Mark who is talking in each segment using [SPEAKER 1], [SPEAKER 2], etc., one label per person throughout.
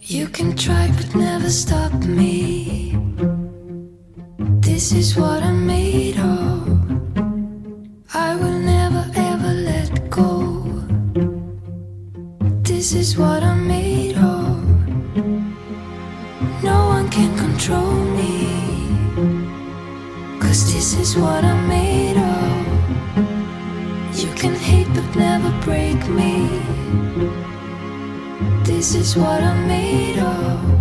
[SPEAKER 1] You can try but never stop me. This is what I'm made of. I will never ever let go. This is what I'm made of. No one can control me. Cause this is what I'm made This is what I'm made of.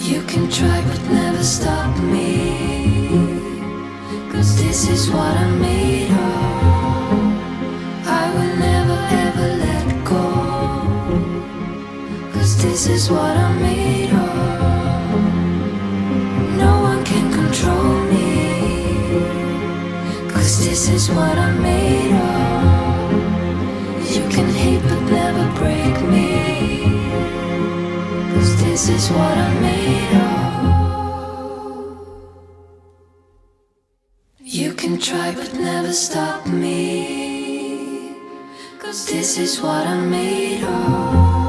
[SPEAKER 1] You can try but never stop me. Cause this is what I'm made of. This is what I'm made of. No one can control me. Cause this is what I'm made of. You can hate but never break me. Cause this is what I'm made of. You can try but never stop me. Cause this is what I'm made of.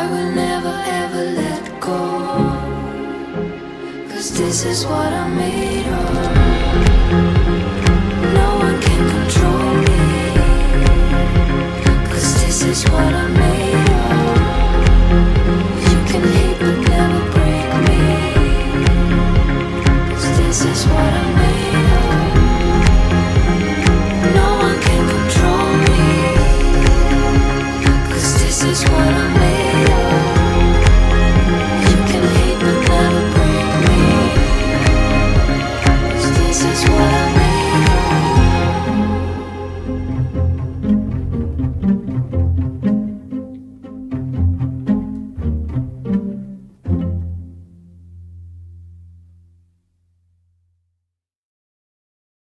[SPEAKER 1] I will never ever let go. Cause this is what I'm made of. No one can control me. Cause this is what I'm made of.